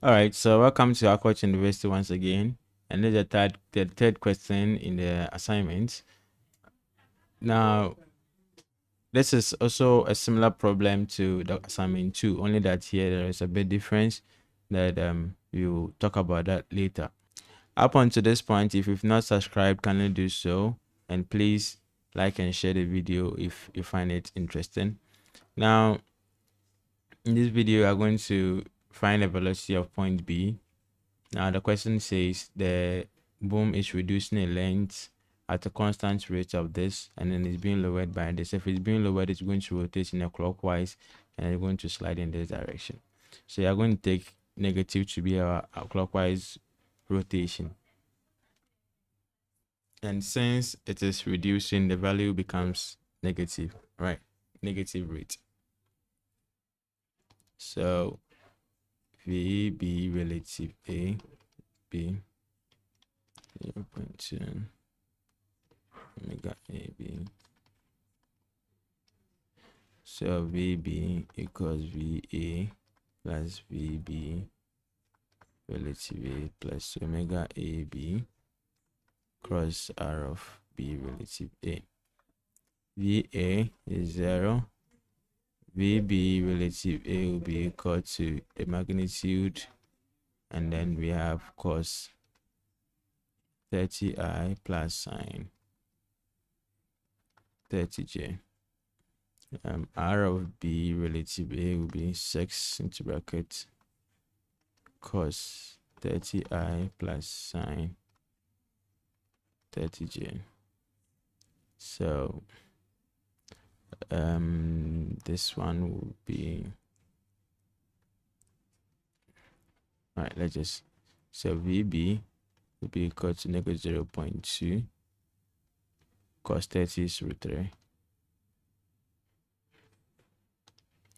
All right, so welcome to Harcourt University once again. And this is the third, the third question in the assignment. Now, this is also a similar problem to the assignment two, only that here there is a bit difference that um we'll talk about that later. Up until this point, if you've not subscribed, kindly do so. And please like and share the video if you find it interesting. Now, in this video, we are going to find the velocity of point B. Now the question says the boom is reducing in length at a constant rate of this and then it's being lowered by this. If it's being lowered, it's going to rotate in a clockwise and it's going to slide in this direction. So you're going to take negative to be our, our clockwise rotation. And since it is reducing, the value becomes negative, right? Negative rate. So V B relative A B 0 0.2 omega A B. So VB equals VA plus VB relative A plus omega AB cross R of B relative A. VA is 0 VB relative A will be equal to the magnitude and then we have cos 30i plus sine 30j. Um, R of B relative A will be 6 into bracket cos 30i plus sine 30j. So um this one will be all right let's just so vb will be equal to negative 0 0.2 cos 30 is root 3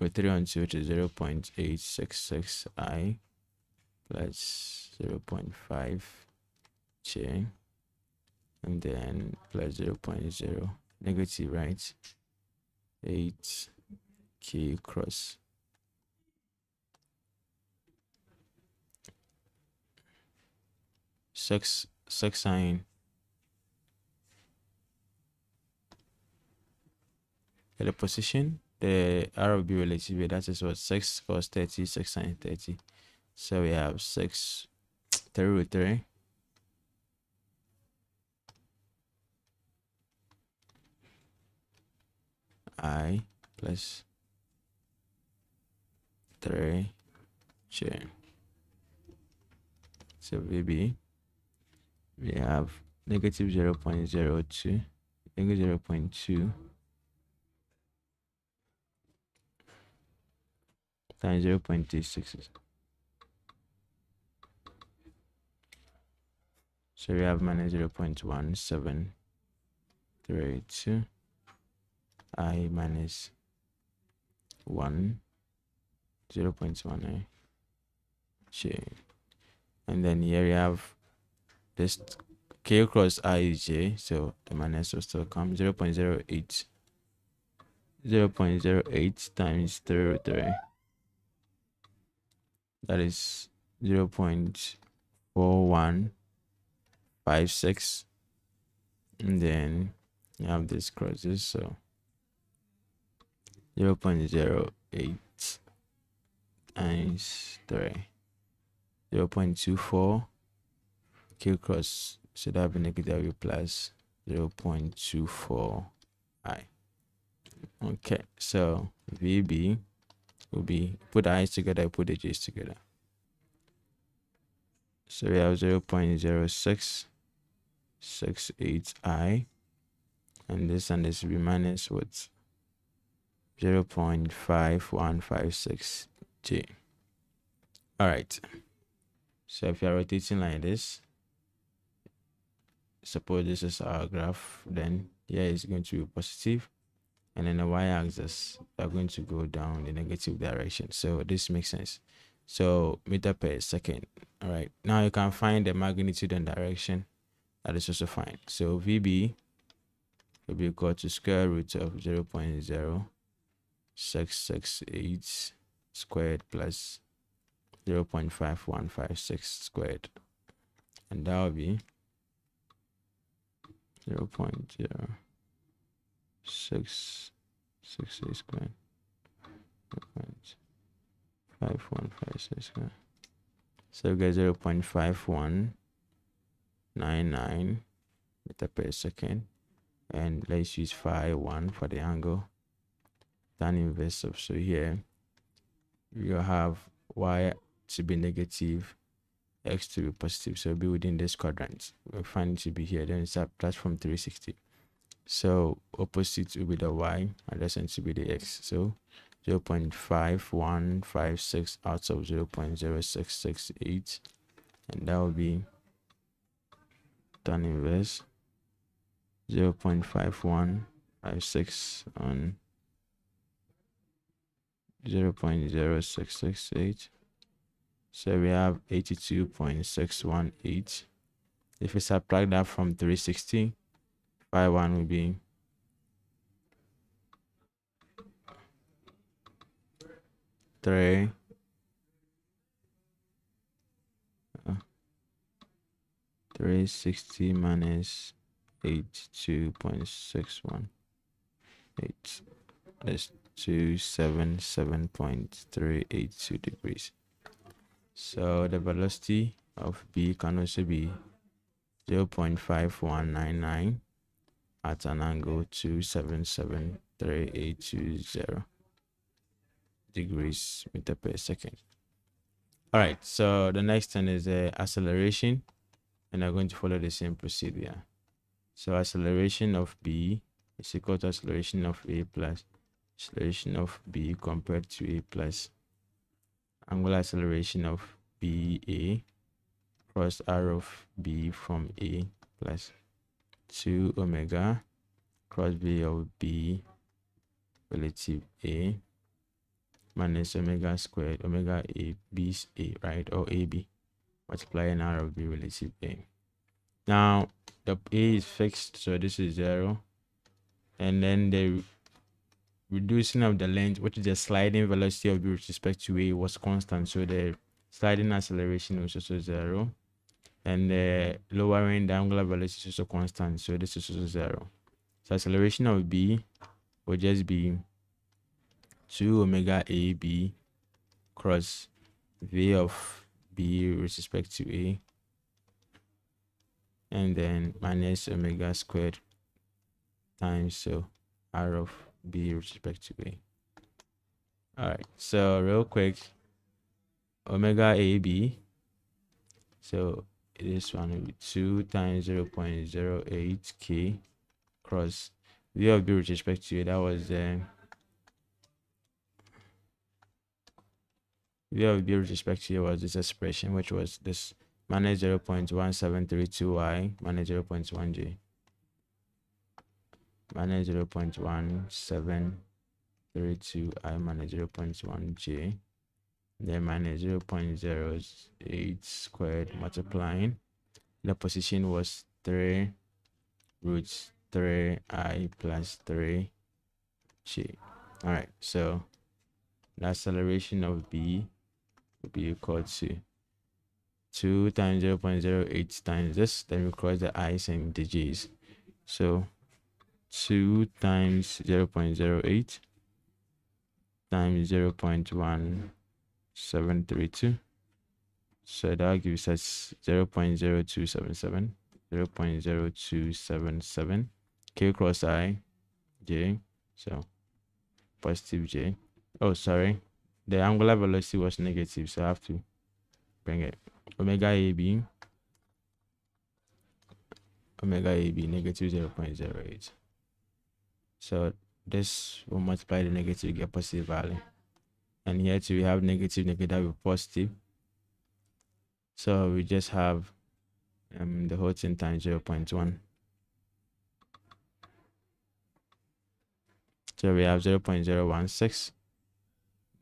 with 3 on 2 which is 0 0.866 i plus 0 0.5 j and then plus 0 0.0 negative right? 8 k cross. Six six sine. At the position the r will be relative that is what 6 cos 30 6 sine 30 so we have 6 3 root 3 i plus 3 j. So VB, we have negative 0 0.02, negative 0 0.2 times 0 0.36. So we have minus 0 0.1732 i minus 1 0 0.1 eh? j and then here we have this k cross i is j so the minus will still come 0 0.08 0 0.08 times 3 3 that is 0 0.4156 and then you have this crosses so 0 0.08 times 3 0 0.24 q cross so that be negative plus 0 0.24 i. Okay so vb will be put the i's together put the j's together. So we have 0 0.0668i and this and this will be minus what? 0 0.5156 J. All right. So if you're rotating like this, suppose this is our graph, then here is going to be positive, and then the y-axis are going to go down the negative direction. So this makes sense. So meter per second. All right. Now you can find the magnitude and direction. That is also fine. So VB will be equal to square root of 0 0.0 668 squared plus 0.5156 squared. And that will be 0 0.0668 squared. 0.5156 squared. So we get 0 0.5199 meter per second. And let's use phi 1 for the angle. Tan inverse of so here you have y to be negative x to be positive. So be within this quadrant. We find it to be here. Then it's subtract from 360 so opposite will be the y adjacent to be the x. So 0 0.5156 out of 0 0.0668 and that will be tan inverse 0 0.5156 on 0 0.0668 so we have 82.618 if we subtract that from 360 phi 1 will be three. Uh, 360 minus 82.618 that's 277.382 degrees. So the velocity of b can also be 0.5199 at an angle 2773820 degrees meter per second. All right so the next one is the acceleration and i'm going to follow the same procedure. So acceleration of b is equal to acceleration of a plus acceleration of b compared to a plus. Angular acceleration of BA cross r of B from A plus 2 omega cross B of B relative A minus omega squared omega A B A right? Or AB multiplying r of B relative A. Now the A is fixed so this is 0 and then the reducing of the length, which is the sliding velocity of b with respect to a, was constant. So the sliding acceleration was also zero. And the lowering the angular velocity is also constant. So this is also zero. So acceleration of b will just be 2 omega a b cross v of b with respect to a and then minus omega squared times so r of b with respect to a. All right, so real quick, omega AB. So this one will be 2 times 0 0.08 k cross v of b with respect to. That was the uh, v of b with respect to was this expression, which was this minus 0 0.1732y minus 0 0.1j minus 0 0.1732 i minus 0 0.1 j. Then minus 0 0.08 squared multiplying. The position was 3 roots 3 i plus 3 j. All right so the acceleration of b will be equal to 2 times 0 0.08 times this then we cross the i's and the j's so 2 times 0 0.08 times 0 0.1732 so that gives us 0 0.0277 0 0.0277 k cross i j so positive j. Oh sorry. The angular velocity was negative so i have to bring it. Omega ab omega ab negative 0 0.08 so this will multiply the negative, get positive value. And here too, we have negative, negative with positive. So we just have um, the whole thing times 0 0.1. So we have 0 0.016.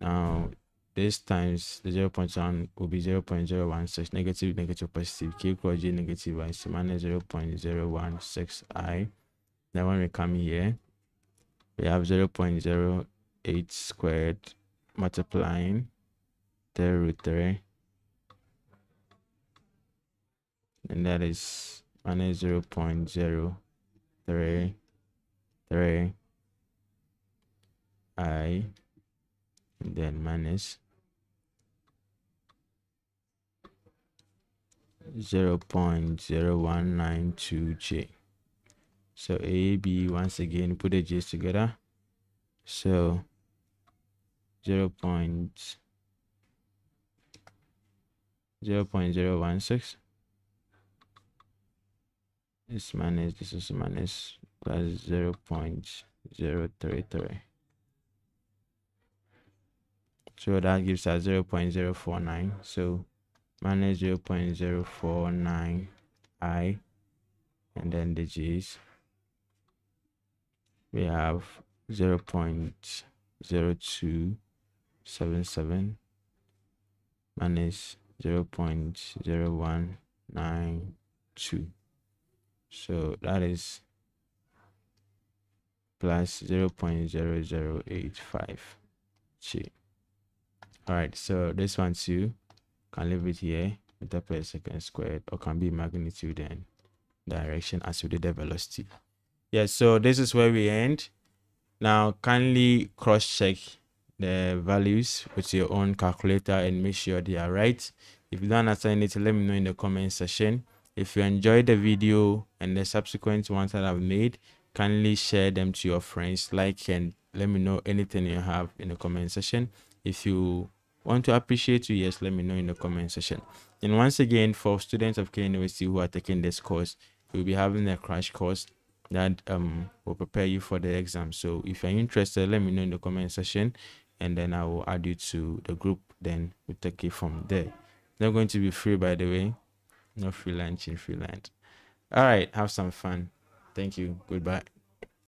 Now this times the 0 0.1 will be 0 0.016 negative negative positive k equals j negative i so minus 0 0.016 i then when we come here we have 0 0.08 squared multiplying 3 root 3 and that is minus 0 0.033 i and then minus 0 0.0192j so a b once again put the j's together. So 0 0 0.016 this minus this is minus plus 0 0.033 so that gives us 0 0.049 so minus 0 0.049 i and then the g's we have 0 0.0277 minus 0 0.0192 so that is plus 0 0.0085 g all right so this one too can leave it here meter per second squared or can be magnitude and direction as we did the velocity yeah so this is where we end. Now kindly cross check the values with your own calculator and make sure they are right. If you don't understand it let me know in the comment section. If you enjoyed the video and the subsequent ones that i've made kindly share them to your friends. Like and let me know anything you have in the comment section. If you want to appreciate you yes let me know in the comment section. And once again for students of k university who are taking this course we'll be having a crash course that um will prepare you for the exam. So if you're interested let me know in the comment section and then i will add you to the group. Then we'll take it from there. Not going to be free by the way. No free lunch in free all right have some fun. Thank you. Goodbye